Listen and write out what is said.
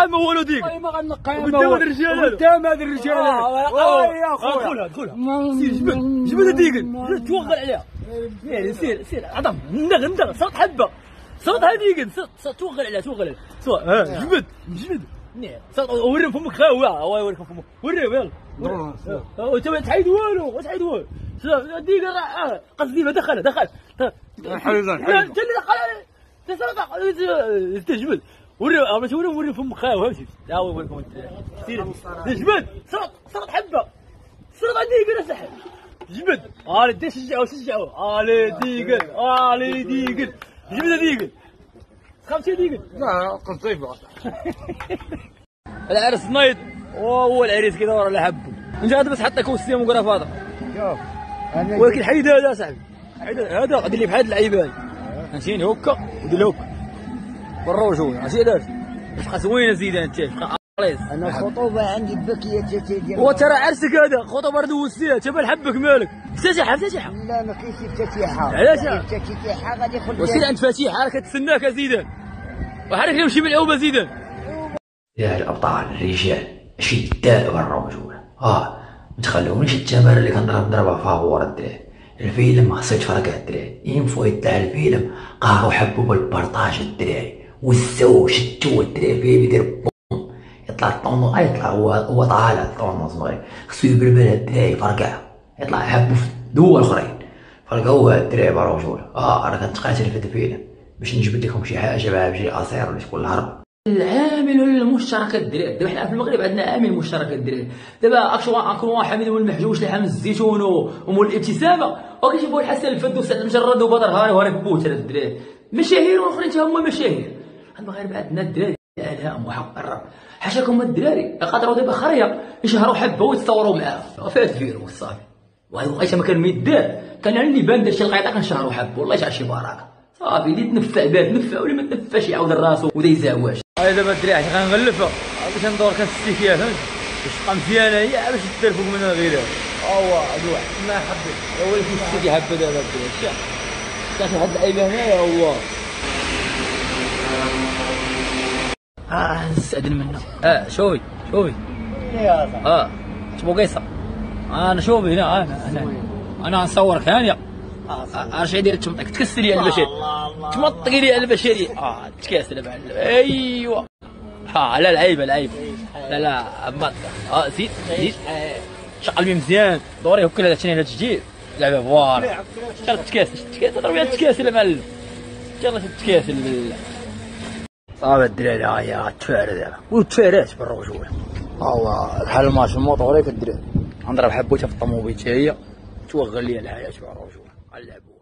قايمه والو ديك والله ما غنقيم قدام هاد الرجال. قدام هاد الرجال. هادو. آه يا خويا دخلها دخلها سير جبد جبد هذيك توغل عليها. سير سير سير. عظم. ندغ ندغ. صوت حبة. صوت هذيك. صوت توغل عليها توغل عليها. صوت جبد جبد. نعم. صوت وري فمك. خاوي يوريكم فمك. وريه يلا. وانت ما تحيد والو ما تحيد والو. هذيك راه قصدي ما دخل دخل. حيزان لا حيزان انت اللي دخل انت تجبد وري اما توري وري فمك خاوي همشي لا وريكم انت سير جبد صوت صوت حبة. هذيك أنا سحب جبد آلي دي شجعوا شجعوا آلي ديقل آلي ديقل جبد ديقل خمسة ديقل لا قصدي العرس نايض. وهو العريس كذا ورا اللي حبه. انت هذا بس حطك وسيم وقرأ فاضي. شوف ولكن حيد هذا صاحبي حيد هذا غادي اللي بحال اللعيبة هاي. فهمتيني هكا ودير هكا وجهه عرفتي داز تبقى زوينه زيدان أنت تبقى عريس أنا الخطوبه عندي ديال هو ترى عرسك هذا خطبه دوزتيها تبع حبك مالك. افتتحها افتتحها لا ما كاينش افتتاحها علاش؟ افتتاحها غادي ياخذ وسير عند فتيحه راك كتسناك زيدان وحرك يمشي بالعوبة زيدان يا الأبطال الرجال شداء وجوه آه ما تخلونيش التمارين اللي كنضرب نضربها فاور الدراري الفيلم خاصو يتفرج على الدراري ينفو يطلع الفيلم قهروا حبوا بالبرطاج الدراري وزاو شدوا الدراري فيه يدير بوم. يطلع الطونو آه يطلع هو هو طالع الطونو صغير. خصو يبربر الدراري فرقع يطلع حبوا في دول أخرين. فرقعوا الدراري برا وجوه آه أنا كنتقاتل في الفيلم باش نجبد لكم شي حاجة بها بشي قصير ولا تكون الهرب العامل المشترك الدراري دابا حنا في المغرب عندنا عامل مشترك الدراري دابا اكشن اكرم حميد والمحجوش لحم الزيتون ومول الابتسامة. وكيجيبوا الحسن الفدوس المجرد وبدر هاني وهاري بوتر الدراري مشاهير حتى هما مشاهير. المغاربه عندنا الدراري اعلام وحق حاشاكم الدراري يقدروا دابا خريه يشهروا حبة ويتصوروا معاه فات فيرو صافي وهذا وقيته ما كان ما يدار كان أنا اللي بان شي لقيطه كنشهروا حبة. والله شعر شي بركه صافي اللي تنفع باه تنفع واللي ما تنفعش يعاود راسو ودا يزعواج هاي دابا الدراري عشان غنغلفها باش ندور كنسي فيها فهمت؟ باش تبقى مزيانة هي باش دير فوق منها غيرها. هو هذا واحد ما حبيت. هو اللي كيسي دي حبه دابا الدراري؟ شاف كانت واحد اللعيبة هنايا هو آه نستأذن منه. آه شوفي شوفي. آه تبغى قيصر. أنا شوفي هنا أنا أنا أنا نصورك هانيه آه اش يدير تمطك تكسر لي البشريه تمطقي لي البشريه آه تكاسر بعد ايوا ها لا العيبه العيبه لا لا ما آه زيد زيد. شغل بيه مزيان. دوري هكا هذا هنا تجي لعبة فوالا يلا تكاسر تكاسر ضربي تكاسر المعلم يلا تكاسر صافي الدراري ها يا تفارد يلا وتفارات برا وجوه الله بحال الماتش الموطوريك الدراري نضرب حبوته في الطوموبيل هي توغل لي الحياة برا وجوه نلعبوا